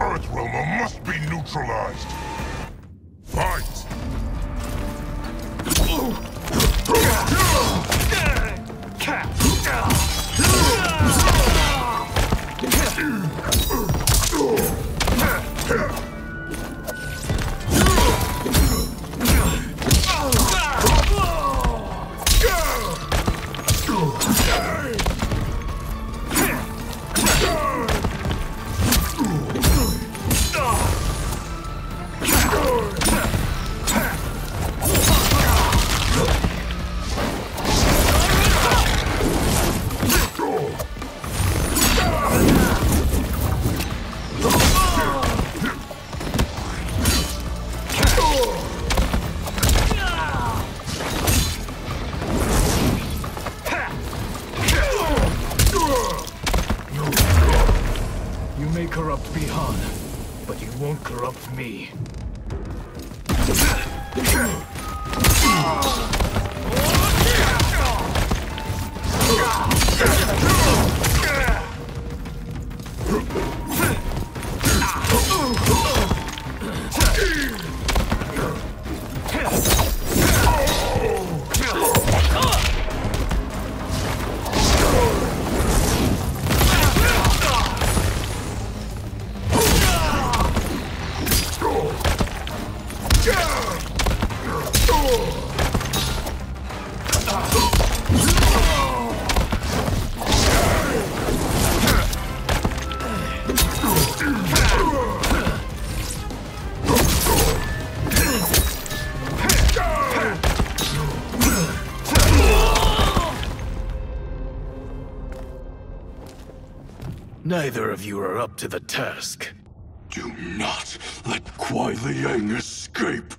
Earthrealmer must be neutralized. Fight! You may corrupt Bi-Han, but you won't corrupt me. Neither of you are up to the task. Do not let Kuai Liang escape.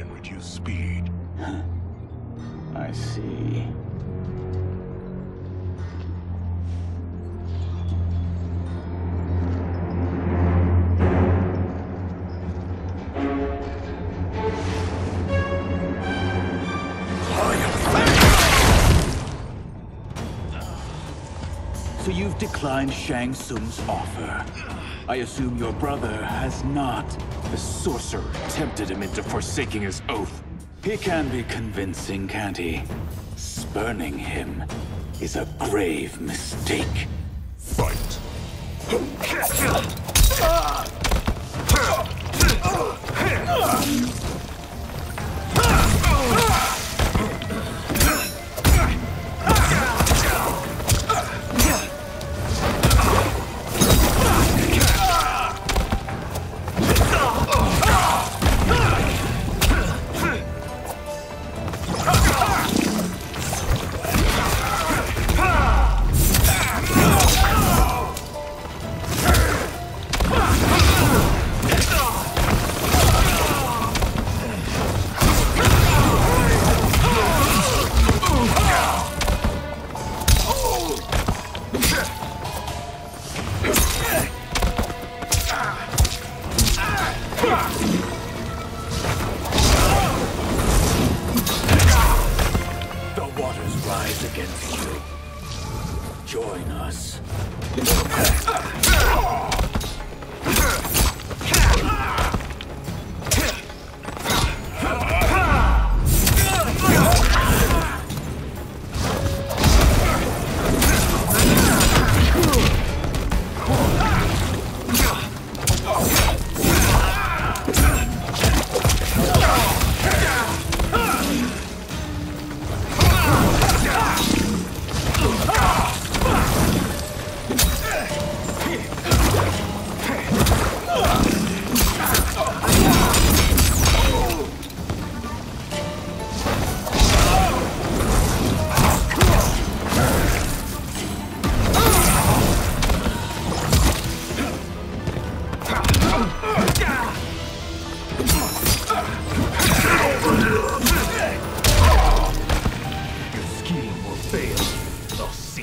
Drag and reduce speed. I see. So you've declined Shang Tsung's offer. I assume your brother has not. The sorcerer tempted him into forsaking his oath. He can be convincing, can't he? Spurning him is a grave mistake. join us.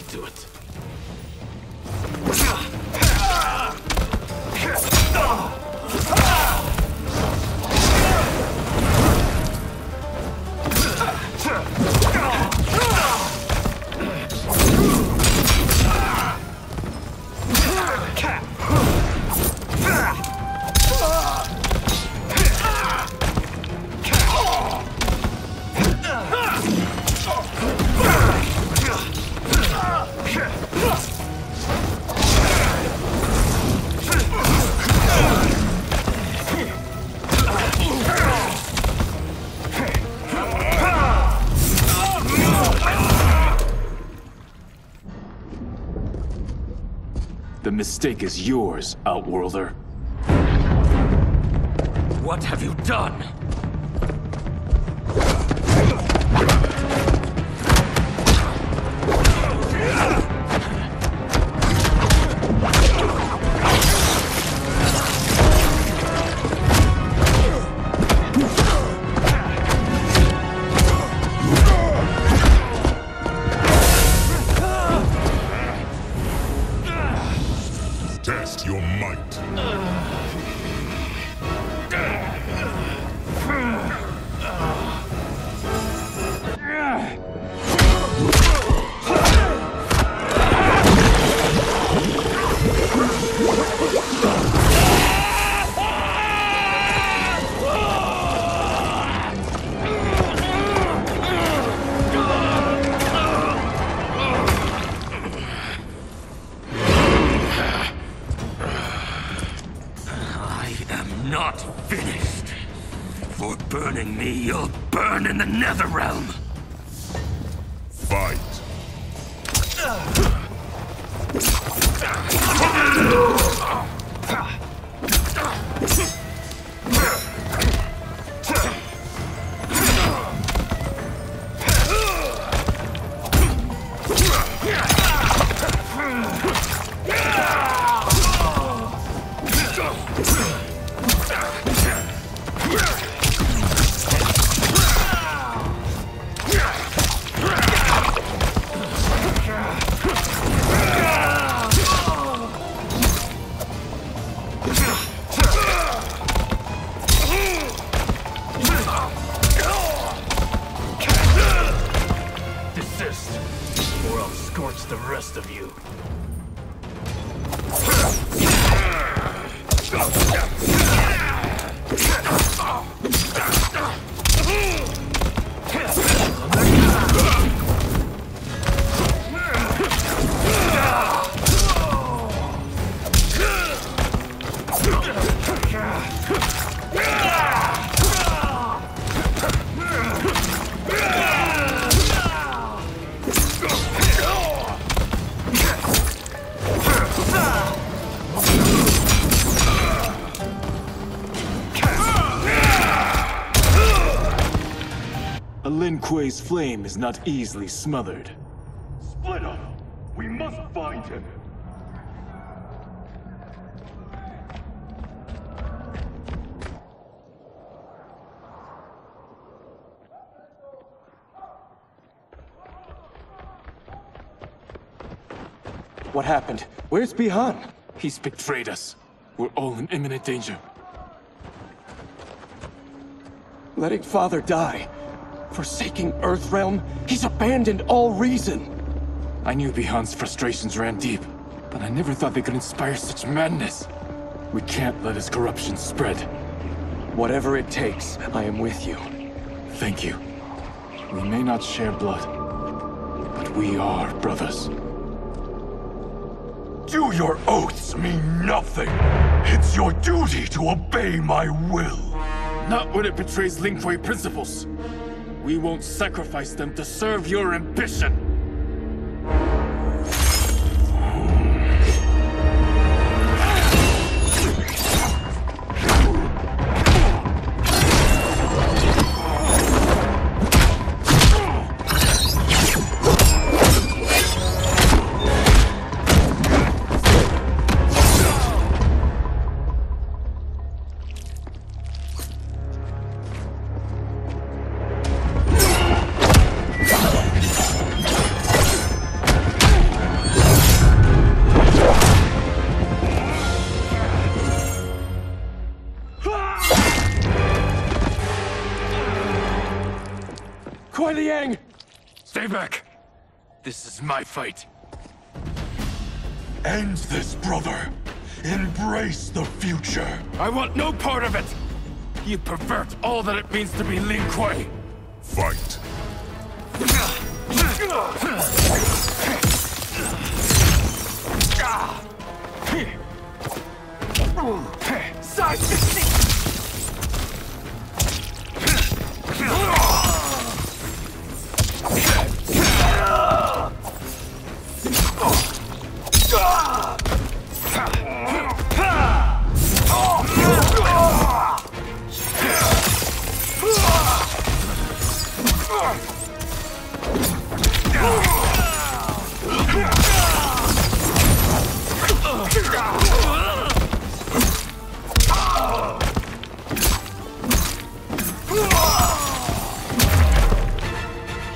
see to it. Mistake is yours, Outworlder. What have you done? Flame is not easily smothered. Split up! We must find him! What happened? Where's Bi-Han? He's betrayed us. We're all in imminent danger. Letting father die. Forsaking Earthrealm? He's abandoned all reason. I knew Bi-Han's frustrations ran deep, but I never thought they could inspire such madness. We can't let his corruption spread. Whatever it takes, I am with you. Thank you. We may not share blood, but we are brothers. Do your oaths mean nothing? It's your duty to obey my will. Not when it betrays Lin Kuei principles. We won't sacrifice them to serve your ambition. This is my fight. End this, brother. Embrace the future. I want no part of it! You pervert all that it means to be Lin Kuei! Fight. Side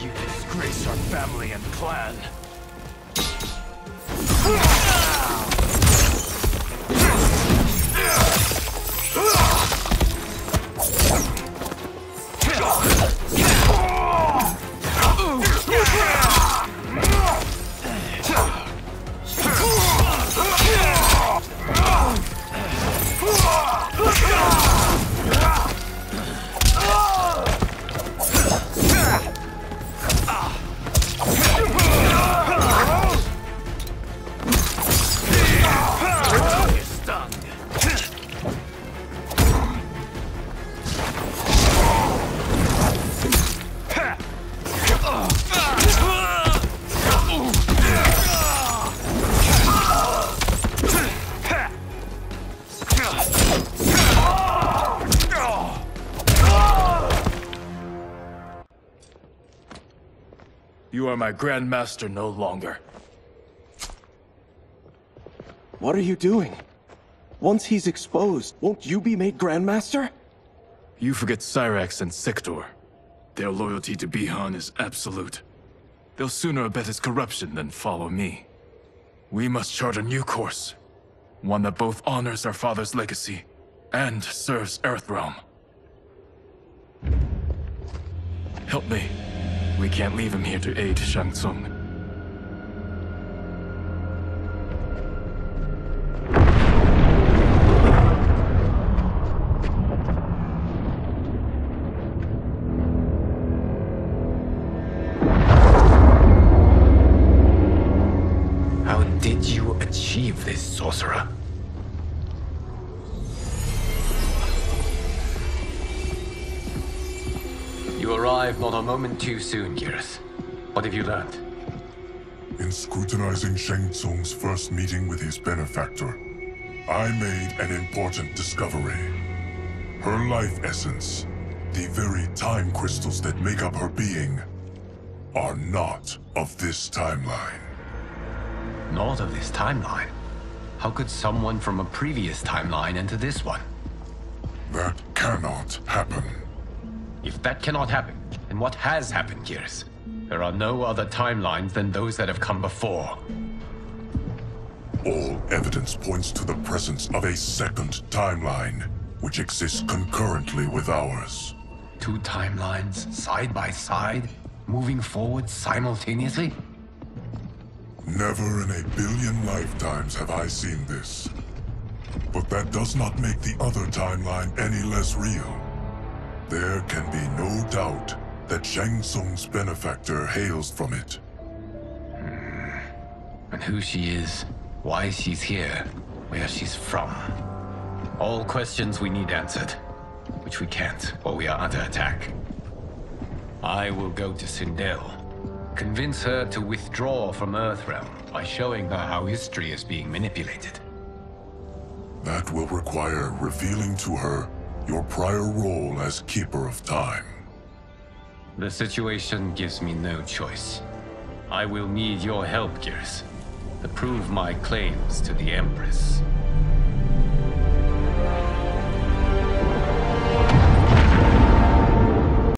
You disgrace our family and clan. You are my Grandmaster no longer. What are you doing? Once he's exposed, won't you be made Grandmaster? You forget Cyrax and Sektor. Their loyalty to Bi-Han is absolute. They'll sooner abet his corruption than follow me. We must chart a new course. One that both honors our father's legacy and serves Earthrealm. Help me. We can't leave him here to aid Shang Tsung. How did you achieve this, sorcerer? Arrived not a moment too soon, Geras. What have you learned? In scrutinizing Shang Tsung's first meeting with his benefactor, I made an important discovery. Her life essence, the very time crystals that make up her being, are not of this timeline. Not of this timeline. How could someone from a previous timeline enter this one? That cannot happen. If that cannot happen, then what has happened, Geras? There are no other timelines than those that have come before. All evidence points to the presence of a second timeline, which exists concurrently with ours. Two timelines, side by side, moving forward simultaneously? Never in a billion lifetimes have I seen this. But that does not make the other timeline any less real. There can be no doubt that Shang Tsung's benefactor hails from it. Hmm. And who she is, why she's here, where she's from. All questions we need answered, which we can't while we are under attack. I will go to Sindel, convince her to withdraw from Earthrealm by showing her how history is being manipulated. That will require revealing to her your prior role as Keeper of Time. The situation gives me no choice. I will need your help, Geras, to prove my claims to the Empress.